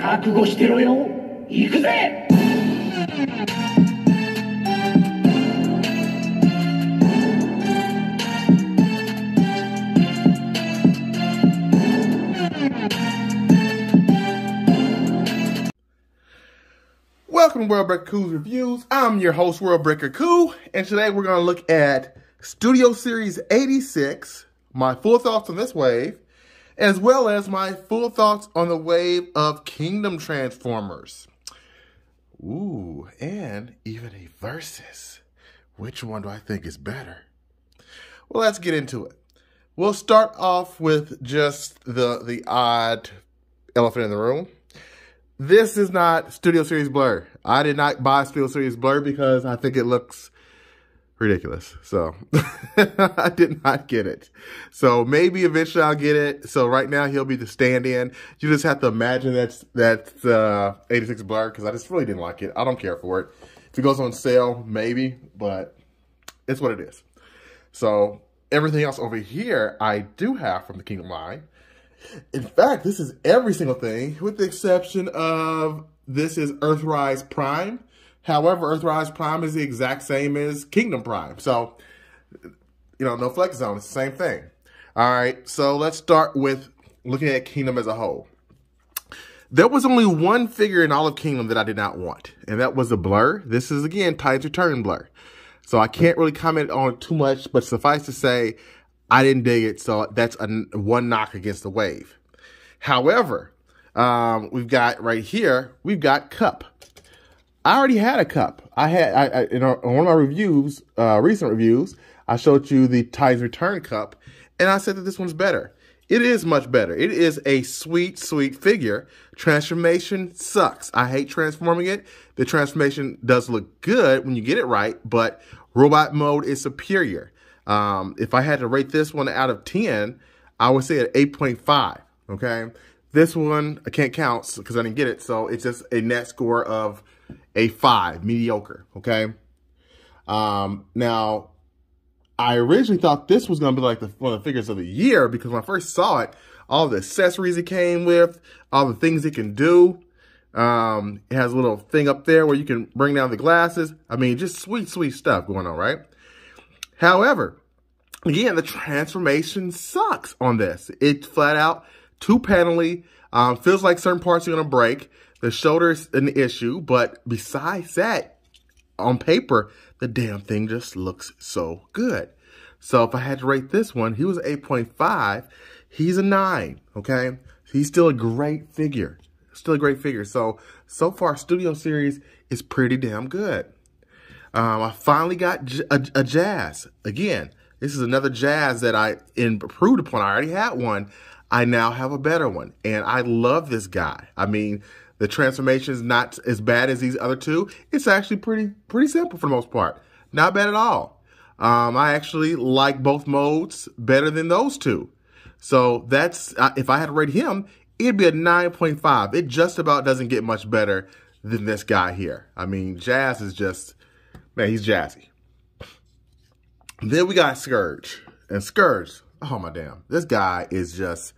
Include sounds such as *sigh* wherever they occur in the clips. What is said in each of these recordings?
覚悟してろよ行くぜ Welcome to Worldbreakerkou's Reviews. I'm your host, Worldbreakerkou, and today we're going to look at Studio Series 86, my full thoughts on this wave, as well as my full thoughts on the wave of Kingdom Transformers. Ooh, and even a versus. Which one do I think is better? Well, let's get into it. We'll start off with just the the odd elephant in the room. This is not Studio Series Blur. I did not buy Studio Series Blur because I think it looks ridiculous. So *laughs* I did not get it. So maybe eventually I'll get it. So right now he'll be the stand-in. You just have to imagine that's that's uh, 86 Blur because I just really didn't like it. I don't care for it. If it goes on sale, maybe, but it's what it is. So everything else over here I do have from the Kingdom line. In fact, this is every single thing with the exception of this is Earthrise Prime. However, Earthrise Prime is the exact same as Kingdom Prime. So, you know, no flex zone. It's the same thing. All right. So let's start with looking at Kingdom as a whole. There was only one figure in all of Kingdom that I did not want, and that was a Blur. This is, again, Titans Return Blur. So I can't really comment on it too much, but suffice to say, I didn't dig it, so that's a one knock against the wave. However, um, we've got right here, we've got Kup. I already had a Kup. I had I, I in, our, in, one of my reviews, uh, recent reviews, I showed you the Titans Return Kup, and I said that this one's better. It is much better. It is a sweet, sweet figure. Transformation sucks. I hate transforming it. The transformation does look good when you get it right, but robot mode is superior. Um, if I had to rate this one out of 10, I would say at 8.5, okay? This one, I can't count because I didn't get it, so it's just a net score of a 5, mediocre, okay? Um, now, I originally thought this was going to be like the, one of the figures of the year because when I first saw it, all the accessories it came with, all the things it can do. Um, it has a little thing up there where you can bring down the glasses. I mean, just sweet, sweet stuff going on, right? However, again, the transformation sucks on this. It's flat out too panelly. Um, feels like certain parts are going to break. The shoulder's an issue, but besides that, on paper, the damn thing just looks so good. So if I had to rate this one, he was 8.5. He's a 9, okay? He's still a great figure. Still a great figure. So, so far, Studio Series is pretty damn good. Um, I finally got a, a, Jazz. Again, this is another Jazz that I improved upon. I already had one. I now have a better one. And I love this guy. I mean, the transformation is not as bad as these other two. It's actually pretty pretty simple for the most part. Not bad at all. Um, I actually like both modes better than those two. So that's, uh, if I had to rate him, it'd be a 9.5. It just about doesn't get much better than this guy here. I mean, Jazz is just Man, he's jazzy. Then we got Scourge. And Scourge, oh my damn, this guy is just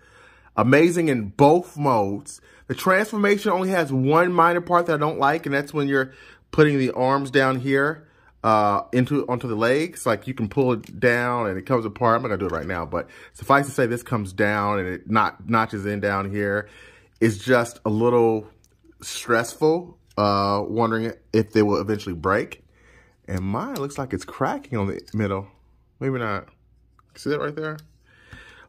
amazing in both modes. The transformation only has one minor part that I don't like, and that's when you're putting the arms down here uh, into onto the legs. Like you can pull it down and it comes apart. I'm not gonna do it right now, but suffice to say this comes down and it not notches in down here. It's just a little stressful, uh, wondering if they will eventually break. And mine looks like it's cracking on the middle. Maybe not. See that right there?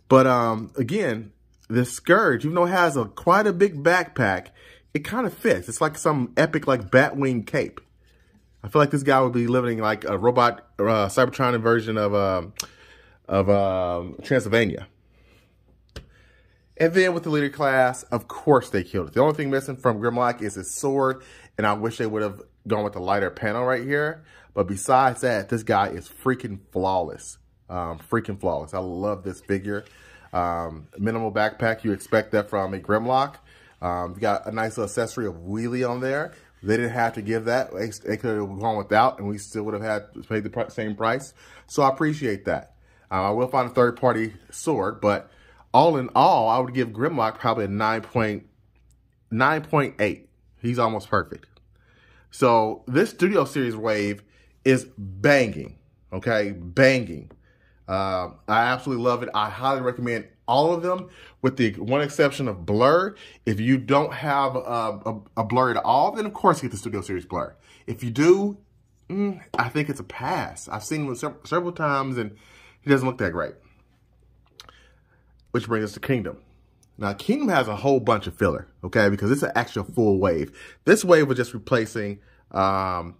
But um, again, this Scourge, even though it has a quite a big backpack, it kind of fits. It's like some epic like Batwing cape. I feel like this guy would be living like a robot uh, Cybertron version of uh, of um, Transylvania. And then with the leader class, of course they killed it. The only thing missing from Grimlock is his sword, and I wish they would have gone with the lighter panel right here. But besides that, this guy is freaking flawless. Um, freaking flawless. I love this figure. Um, minimal backpack, you expect that from a Grimlock. Um, you got a nice little accessory of Wheelie on there. They didn't have to give that. They could have gone without, and we still would have had to pay the same price. So I appreciate that. Uh, I will find a third party sword, but all in all, I would give Grimlock probably a 9.9.8. He's almost perfect. So this Studio Series wave is banging, okay? Banging. Uh, I absolutely love it. I highly recommend all of them with the one exception of Blur. If you don't have a, a, a Blur at all, then of course get the Studio Series Blur. If you do, mm, I think it's a pass. I've seen him several, several times and he doesn't look that great. Which brings us to Kingdom. Now, Kingdom has a whole bunch of filler, okay, because it's an actual full wave. This wave was just replacing um,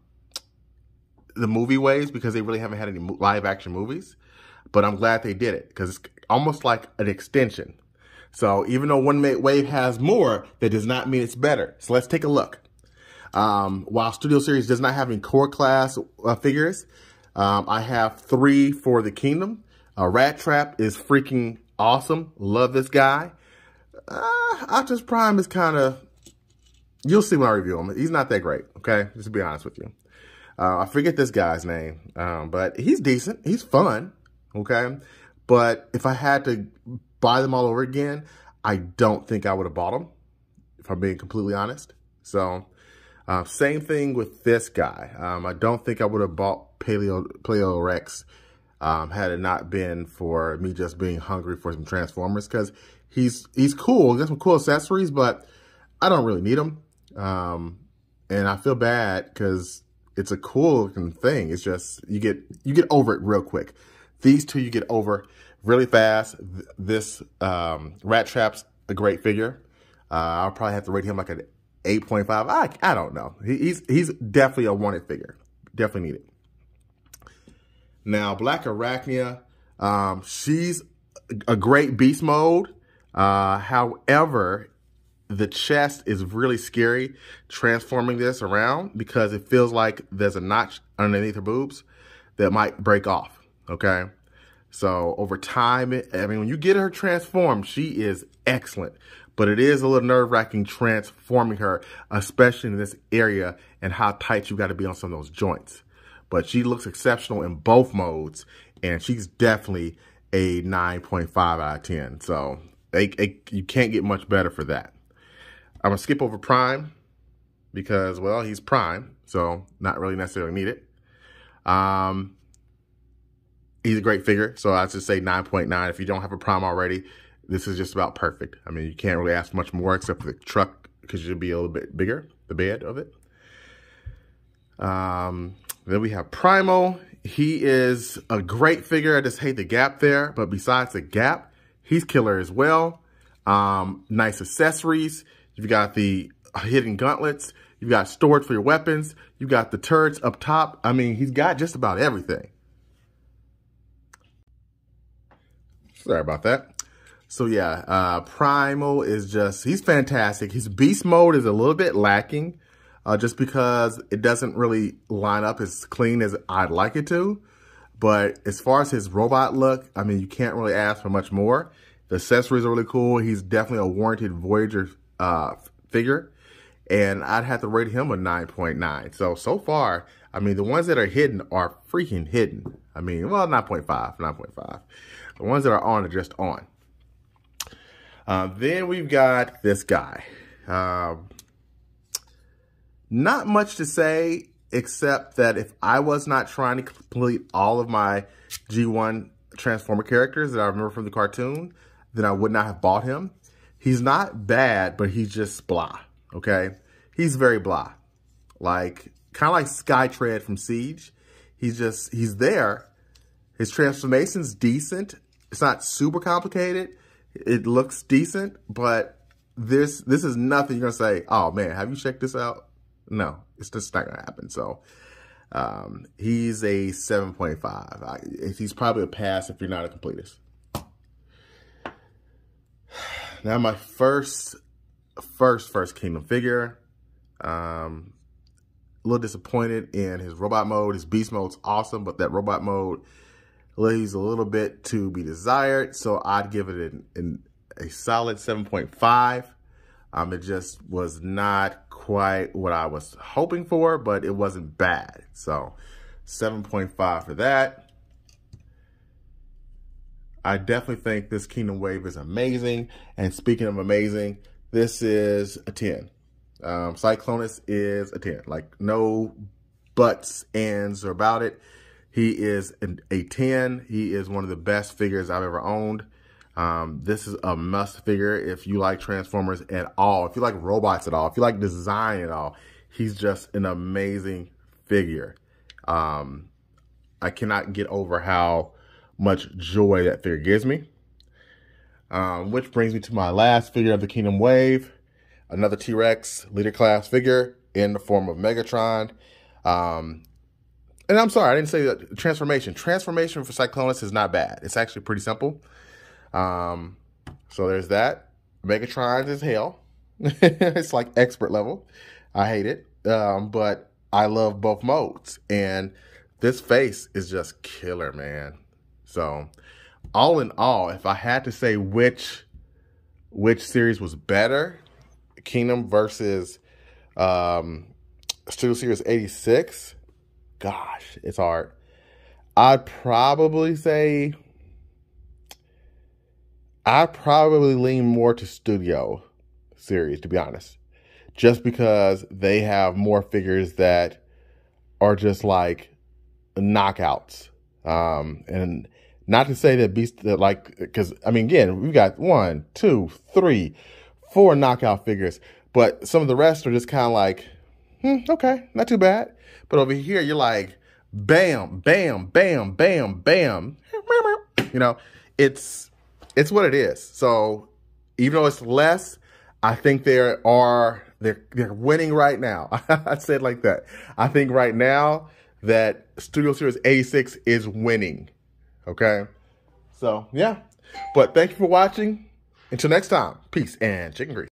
the movie waves because they really haven't had any live action movies. But I'm glad they did it because it's almost like an extension. So even though one wave has more, that does not mean it's better. So let's take a look. Um, while Studio Series does not have any core class uh, figures, um, I have three for the Kingdom. Uh, Rat Trap is freaking awesome. Love this guy. Uh, Prime is kind of, you'll see when I review him. He's not that great, okay? Just to be honest with you. Uh, I forget this guy's name, um, but he's decent. He's fun, okay? But if I had to buy them all over again, I don't think I would have bought them, if I'm being completely honest. So, uh, same thing with this guy. Um, I don't think I would have bought Paleo, Paleotrex um, had it not been for me just being hungry for some Transformers because he's he's cool. He got some cool accessories, but I don't really need them. Um, and I feel bad because it's a cool looking thing. It's just you get you get over it real quick. These two you get over really fast. This um, Rat Trap's a great figure. Uh, I'll probably have to rate him like an 8.5. I, I don't know. He, he's he's definitely a wanted figure. Definitely need it. Now, Black Arachnia, um, she's a great beast mode. Uh, however, the chest is really scary transforming this around because it feels like there's a notch underneath her boobs that might break off. Okay. So over time, I mean, when you get her transformed, she is excellent, but it is a little nerve wracking transforming her, especially in this area and how tight you got to be on some of those joints but she looks exceptional in both modes, and she's definitely a 9.5 out of 10. So you can't get much better for that. I'm going to skip over Prime because, well, he's Prime, so not really necessarily need it. Um, he's a great figure, so I just say 9.9. If you don't have a Prime already, this is just about perfect. I mean, you can't really ask much more except for the truck because you'll be a little bit bigger, the bed of it. Um, then we have Primo. He is a great figure. I just hate the gap there. But besides the gap, he's killer as well. Um, nice accessories. You've got the hidden gauntlets. You've got storage for your weapons. You've got the turrets up top. I mean, he's got just about everything. Sorry about that. So yeah, uh, Primal is just, he's fantastic. His beast mode is a little bit lacking uh, just because it doesn't really line up as clean as I'd like it to. But as far as his robot look, I mean, you can't really ask for much more. The accessories are really cool. He's definitely a warranted Voyager uh, figure. And I'd have to rate him a 9.9. So, so far, I mean, the ones that are hidden are freaking hidden. I mean, well, 9.5, 9.5. The ones that are on are just on. Uh, then we've got this guy. Um, not much to say, except that if I was not trying to complete all of my G1 Transformer characters that I remember from the cartoon, then I would not have bought him. He's not bad, but he's just blah, okay? He's very blah. Like, kind of like Skytread from Siege. He's just, he's there. His transformation's decent. It's not super complicated. It looks decent, but this this is nothing you're to say, oh man, have you checked this out? No, it's just not to happen. So um, he's a 7.5. He's probably a pass if you're not a completist. *sighs* Now my first, first, first Kingdom figure. Um, a little disappointed in his robot mode. His beast mode's awesome, but that robot mode leaves a little bit to be desired. So I'd give it an, an, a solid 7.5. Um, it just was not quite what I was hoping for, but it wasn't bad. So 7.5 for that. I definitely think this Kingdom Wave is amazing. And speaking of amazing, this is a 10. Um, Cyclonus is a 10. Like, no buts, ands, or about it. He is an, a 10. He is one of the best figures I've ever owned. Um, this is a must figure if you like Transformers at all. If you like robots at all. If you like design at all. He's just an amazing figure. Um, I cannot get over how much joy that figure gives me. Um, which brings me to my last figure of the Kingdom Wave. Another T-Rex leader class figure in the form of Megatron. Um, and I'm sorry, I didn't say that transformation. Transformation for Cyclonus is not bad. It's actually pretty simple. Um, so there's that. Megatron is hell. *laughs* it's like expert level. I hate it. Um, but I love both modes. And this face is just killer, man. So all in all, if I had to say which which series was better, Kingdom versus um, Studio Series 86, gosh, it's hard. I'd probably say I'd probably lean more to Studio Series, to be honest. Just because they have more figures that are just like knockouts. Um, and not to say that Beast, that like, because I mean, again, we've got one, two, three, four knockout figures, but some of the rest are just kind of like, hmm, okay, not too bad. But over here, you're like, bam, bam, bam, bam, bam. You know, it's it's what it is. So even though it's less, I think there are they're they're winning right now. *laughs* I said like that. I think right now that Studio Series 86 is winning. Okay. So, yeah. But thank you for watching. Until next time, peace and chicken grease.